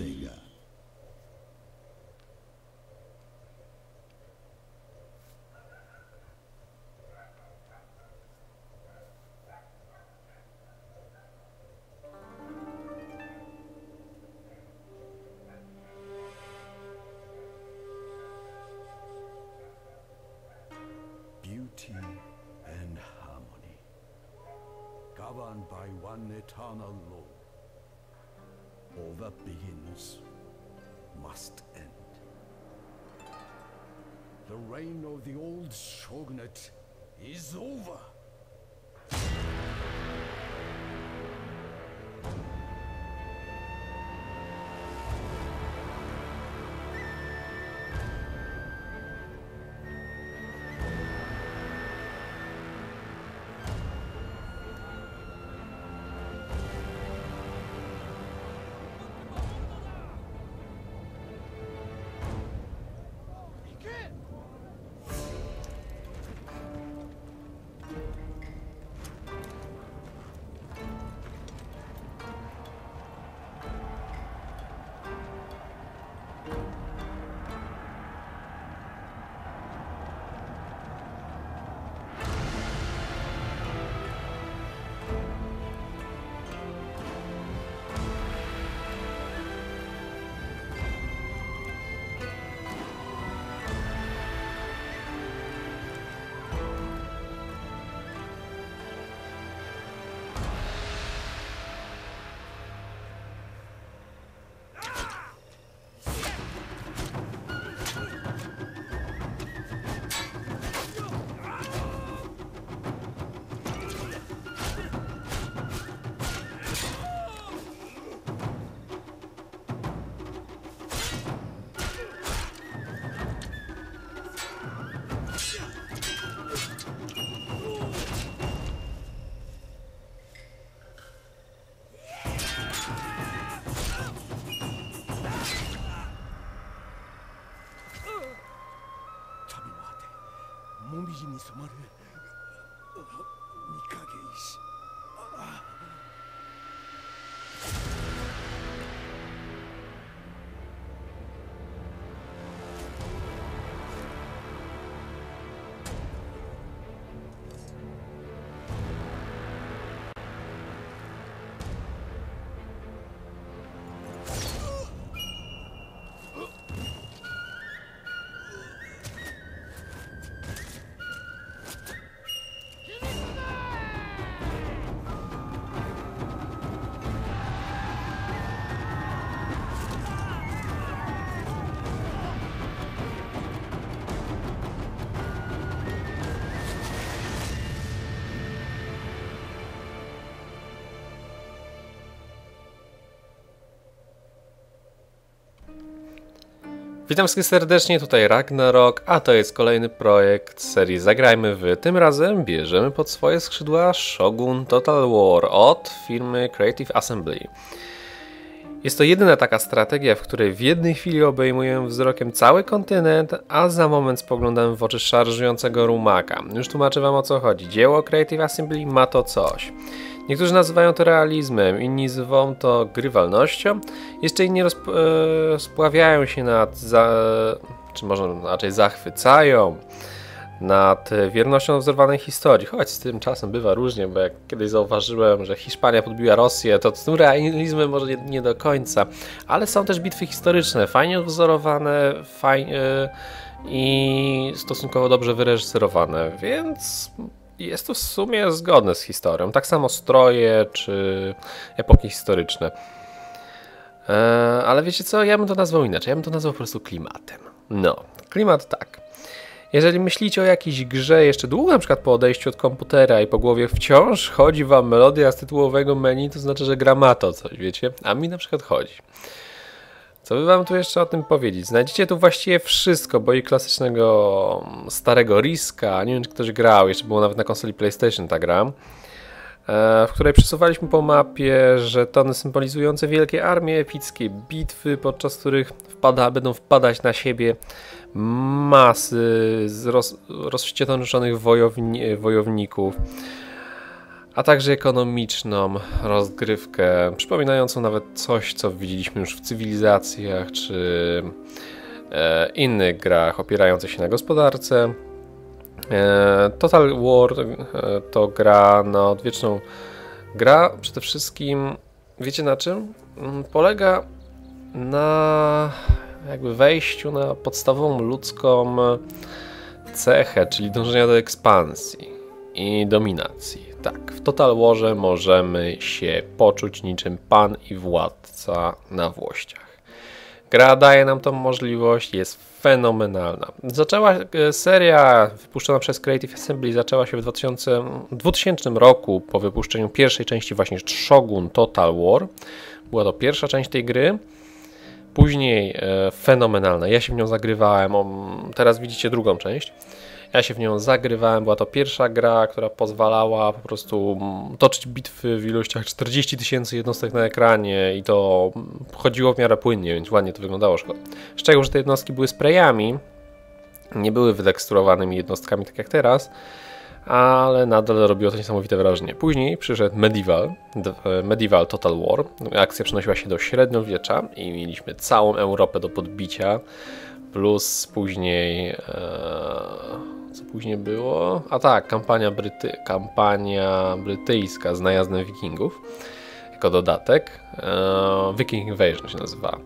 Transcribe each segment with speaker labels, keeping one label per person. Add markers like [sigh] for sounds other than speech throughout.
Speaker 1: Sega. Beauty and harmony, governed by one eternal law. All that begins must end. The reign of the old shogunate is over.
Speaker 2: Witam wszystkich serdecznie, tutaj Ragnarok, a to jest kolejny projekt serii Zagrajmy w. Tym razem bierzemy pod swoje skrzydła Shogun Total War od firmy Creative Assembly. Jest to jedyna taka strategia, w której w jednej chwili obejmujemy wzrokiem cały kontynent, a za moment spoglądamy w oczy szarżującego rumaka. Już tłumaczę wam o co chodzi. Dzieło Creative Assembly ma to coś. Niektórzy nazywają to realizmem, inni zwą to grywalnością, jeszcze inni rozpławiają się nad, za, czy może raczej zachwycają nad wiernością wzorowanej historii, choć z tym czasem bywa różnie, bo jak kiedyś zauważyłem, że Hiszpania podbiła Rosję, to z tym realizmem może nie, nie do końca, ale są też bitwy historyczne, fajnie odwzorowane, fajnie i stosunkowo dobrze wyreżyserowane, więc jest to w sumie zgodne z historią. Tak samo stroje czy epoki historyczne. Eee, ale wiecie co? Ja bym to nazwał inaczej. Ja bym to nazwał po prostu klimatem. No, klimat tak. Jeżeli myślicie o jakiejś grze jeszcze długo, na przykład po odejściu od komputera i po głowie wciąż chodzi wam melodia z tytułowego menu, to znaczy, że gra ma to coś, wiecie? A mi na przykład chodzi. Co by wam tu jeszcze o tym powiedzieć? Znajdziecie tu właściwie wszystko, bo i klasycznego starego Riska, nie wiem czy ktoś grał, jeszcze było nawet na konsoli PlayStation ta gra, w której przesuwaliśmy po mapie żetony symbolizujące wielkie armie, epickie bitwy, podczas których wpada, będą wpadać na siebie masy roz, rozwścieczonych wojowni, wojowników. A także ekonomiczną rozgrywkę, przypominającą nawet coś, co widzieliśmy już w cywilizacjach czy e, innych grach opierających się na gospodarce. E, Total War e, to gra na odwieczną. Gra przede wszystkim, wiecie na czym? Mm, Polega na jakby wejściu na podstawową ludzką cechę, czyli dążenia do ekspansji i dominacji. Tak, w Total Warze możemy się poczuć niczym pan i władca na włościach. Gra daje nam tą możliwość, jest fenomenalna. Zaczęła e, seria wypuszczona przez Creative Assembly zaczęła się w 2000, 2000 roku po wypuszczeniu pierwszej części właśnie Shogun Total War. Była to pierwsza część tej gry. Później e, fenomenalna. Ja się w nią zagrywałem. O, teraz widzicie drugą część. Ja się w nią zagrywałem. Była to pierwsza gra, która pozwalała po prostu mm, toczyć bitwy w ilościach 40 tysięcy jednostek na ekranie i to chodziło w miarę płynnie, więc ładnie to wyglądało. Szkoda. Z że te jednostki były sprayami, nie były wyteksturowanymi jednostkami tak jak teraz, ale nadal robiło to niesamowite wrażenie. Później przyszedł Medieval, Medieval Total War. Akcja przenosiła się do średniowiecza i mieliśmy całą Europę do podbicia, plus później... Ee, co później było? A tak, kampania, Bryty kampania brytyjska z najazdem wikingów jako dodatek. E, Viking Invasion się nazywa.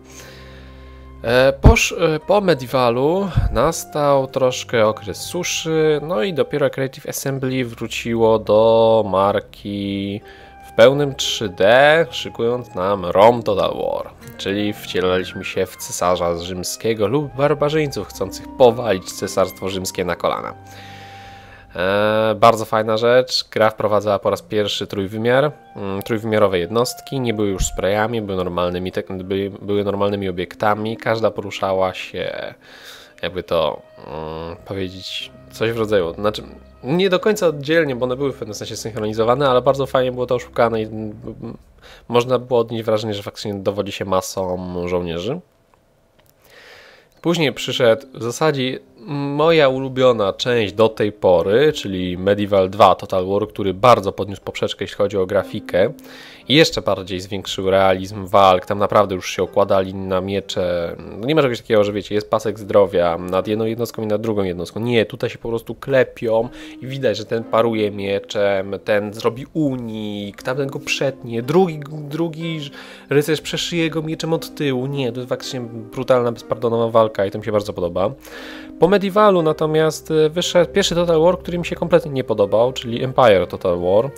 Speaker 2: E, po, po Medievalu nastał troszkę okres suszy, no i dopiero Creative Assembly wróciło do marki pełnym 3D, szykując nam Rome Total War, czyli wcielaliśmy się w cesarza rzymskiego lub barbarzyńców chcących powalić cesarstwo rzymskie na kolana. E, bardzo fajna rzecz. Gra wprowadzała po raz pierwszy trójwymiar, mm, trójwymiarowe jednostki. Nie były już sprayami, były normalnymi, były normalnymi obiektami. Każda poruszała się, jakby to mm, powiedzieć, coś w rodzaju. Znaczy, nie do końca oddzielnie, bo one były w pewnym sensie synchronizowane, ale bardzo fajnie było to oszukane i mm, można było odnieść wrażenie, że faktycznie dowodzi się masą żołnierzy. Później przyszedł w zasadzie moja ulubiona część do tej pory, czyli Medieval 2 Total War, który bardzo podniósł poprzeczkę, jeśli chodzi o grafikę i jeszcze bardziej zwiększył realizm walk. Tam naprawdę już się okładali na miecze. No nie ma czegoś takiego, że wiecie, jest pasek zdrowia nad jedną jednostką i nad drugą jednostką. Nie, tutaj się po prostu klepią i widać, że ten paruje mieczem, ten zrobi unik, tamten go przetnie, drugi, drugi rycerz przeszyje go mieczem od tyłu. Nie, to jest faktycznie brutalna, bezpardonowa walka i to mi się bardzo podoba. Po Medievalu natomiast e, wyszedł pierwszy Total War, który mi się kompletnie nie podobał, czyli Empire Total War.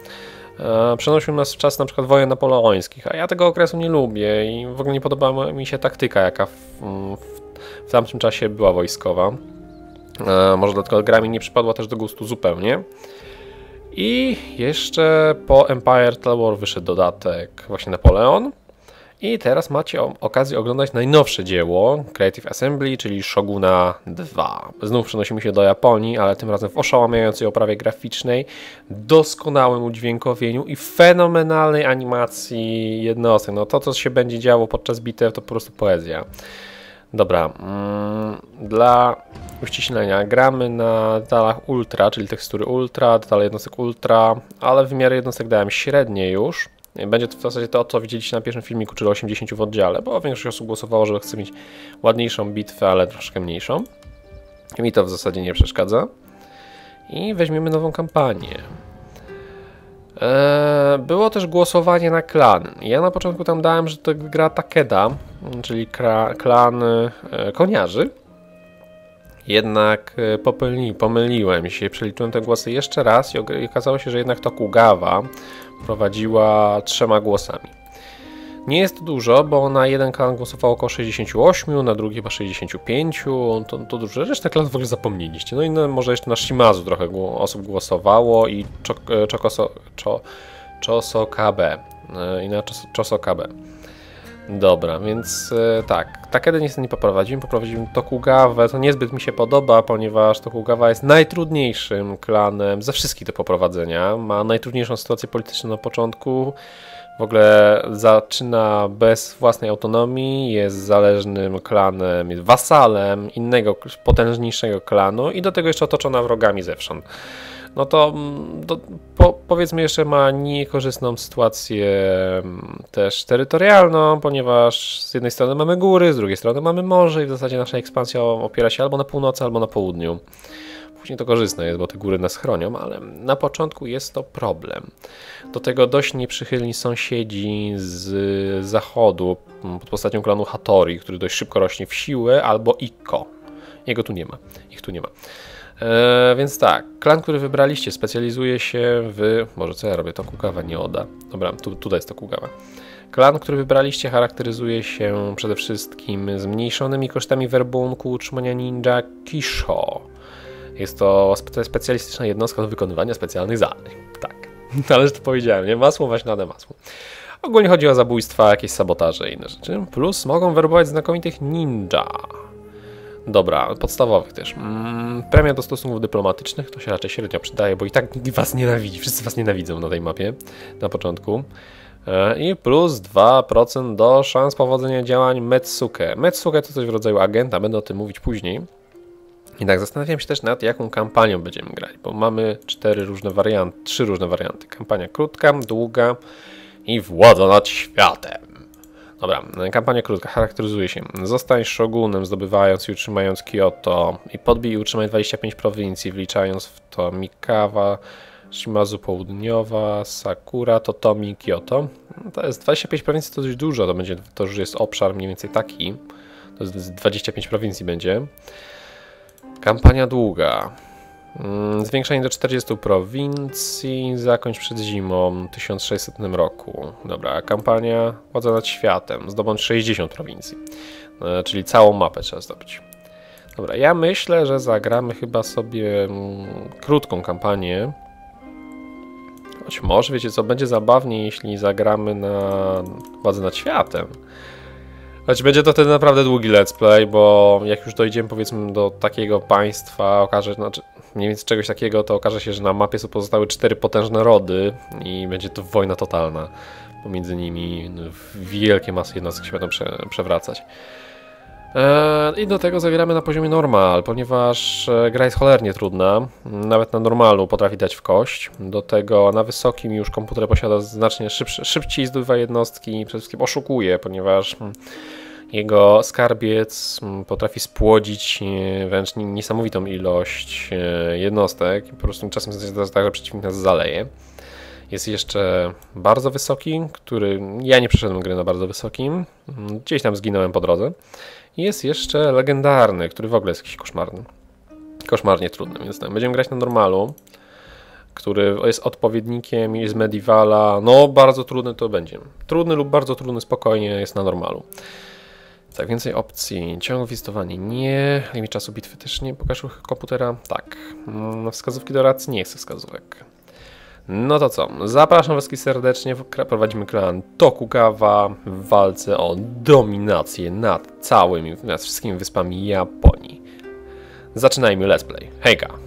Speaker 2: E, przenosił nas w czas na przykład wojen napoleońskich, a ja tego okresu nie lubię i w ogóle nie podobała mi się taktyka, jaka w, w, w tamtym czasie była wojskowa. E, może dlatego gra mi nie przypadła też do gustu zupełnie. I jeszcze po Empire Total War wyszedł dodatek właśnie Napoleon. I teraz macie okazję oglądać najnowsze dzieło Creative Assembly, czyli Shoguna 2. Znów przenosimy się do Japonii, ale tym razem w oszałamiającej oprawie graficznej, doskonałym udźwiękowieniu i fenomenalnej animacji jednostek. No to, co się będzie działo podczas bitew, to po prostu poezja. Dobra, mm, dla uściślenia gramy na detalach ultra, czyli tekstury ultra, detale jednostek ultra, ale wymiary jednostek dałem średnie już będzie to w zasadzie to, co widzieliście na pierwszym filmiku, czyli 80 w oddziale, bo większość osób głosowało, że chce mieć ładniejszą bitwę, ale troszkę mniejszą. I mi to w zasadzie nie przeszkadza. I weźmiemy nową kampanię. Eee, było też głosowanie na klan. Ja na początku tam dałem, że to gra Takeda, czyli klan e, koniarzy. Jednak e, popyli, pomyliłem się, przeliczyłem te głosy jeszcze raz i okazało się, że jednak Tokugawa prowadziła trzema głosami. Nie jest dużo, bo na jeden klan głosowało około 68, na drugi chyba 65, to, to dużo. Resztę klan w ogóle zapomnieliście. No i no, może jeszcze na Shimazu trochę osób głosowało i Chokoso, Chosokabe. E, I na Chosokabe. Dobra, więc e, tak, Takedę niestety nie poprowadzimy, poprowadzimy Tokugawę, to niezbyt mi się podoba, ponieważ Tokugawa jest najtrudniejszym klanem ze wszystkich do poprowadzenia, ma najtrudniejszą sytuację polityczną na początku, W ogóle zaczyna bez własnej autonomii, jest zależnym klanem, jest wasalem innego, potężniejszego klanu i do tego jeszcze otoczona wrogami zewsząd. No to, mm, to po, powiedzmy jeszcze ma niekorzystną sytuację mm, też terytorialną, ponieważ z jednej strony mamy góry, z drugiej strony mamy morze i w zasadzie nasza ekspansja opiera się albo na północy, albo na południu. Później to korzystne jest, bo te góry nas chronią, ale na początku jest to problem. Do tego dość nieprzychylni sąsiedzi z zachodu pod postacią klanu Hattori, który dość szybko rośnie w siłę, albo Ikko. Jego tu nie ma. Ich tu nie ma. Eee, więc tak, klan, który wybraliście, specjalizuje się w. Może co ja robię? To kukawa nie oda. Dobra, tu, tutaj jest to kukawa. Klan, który wybraliście, charakteryzuje się przede wszystkim zmniejszonymi kosztami werbunku utrzymania ninja Kisho. Jest to spe specjalistyczna jednostka do wykonywania specjalnych zadań. Tak, [laughs] ale to powiedziałem, nie? Masło, waśniane masło. Ogólnie chodzi o zabójstwa, jakieś sabotaże i inne rzeczy. Plus mogą werbować znakomitych ninja. Dobra, podstawowych też. Mm, premia do stosunków dyplomatycznych to się raczej średnio przydaje, bo i tak nikt was nienawidzi. Wszyscy was nienawidzą na tej mapie na początku. E, I plus 2% do szans powodzenia działań Metsuke. Metsuke to coś w rodzaju agenta, będę o tym mówić później. I tak zastanawiam się też nad jaką kampanią będziemy grać, bo mamy cztery różne warianty, trzy różne warianty. Kampania krótka, długa i władza nad światem. Dobra, kampania krótka charakteryzuje się. Zostań shogunem, zdobywając i utrzymając Kyoto i podbij i utrzymaj 25 prowincji, wliczając w to Mikawa, Shimazu Południowa, Sakura, Totomi, Kyoto. To jest 25 prowincji, to dość dużo, to będzie, to już jest obszar mniej więcej taki. To jest 25 prowincji będzie. Kampania długa. Mm, zwiększenie do 40 prowincji, zakończ przed zimą 1600 roku. Dobra, kampania władza nad światem, zdobądź 60 prowincji, e, czyli całą mapę trzeba zdobyć. Dobra, ja myślę, że zagramy chyba sobie mm, krótką kampanię. Choć może, wiecie co, będzie zabawniej, jeśli zagramy na władzę nad światem. Choć będzie to wtedy naprawdę długi let's play, bo jak już dojdziemy powiedzmy do takiego państwa, okaże znaczy mniej więcej czegoś takiego, to okaże się, że na mapie są pozostałe cztery potężne rody i będzie to wojna totalna pomiędzy nimi. Wielkie masy jednostek się będą prze, przewracać. Eee, I do tego zagramy na poziomie normal, ponieważ e, gra jest cholernie trudna. Nawet na normalu potrafi dać w kość. Do tego na wysokim już komputer posiada znacznie szybszy, szybciej zdobywa jednostki i przede wszystkim oszukuje, ponieważ mm, jego skarbiec potrafi spłodzić e, wręcz niesamowitą ilość e, jednostek. Po prostu czasem jest tak, że przeciwnik nas zaleje. Jest jeszcze bardzo wysoki, który ja nie przeszedłem gry na bardzo wysokim. Gdzieś tam zginąłem po drodze. Jest jeszcze legendarny, który w ogóle jest jakiś koszmarny. Koszmarnie trudny, więc tak, będziemy grać na normalu, który jest odpowiednikiem z Medievala. No, bardzo trudny to będzie. Trudny lub bardzo trudny, spokojnie jest na normalu. Tak, więcej opcji. Ciąg wizytowanie nie. Limit czasu bitwy też nie. Pokaż ruchy komputera? Tak. Mm, wskazówki do? Nie chcę wskazówek. No to co? Zapraszam Was serdecznie. Prowadzimy klan Tokugawa w walce o dominację nad całymi, nad wszystkimi wyspami Japonii. Zaczynajmy let's play. Hejka!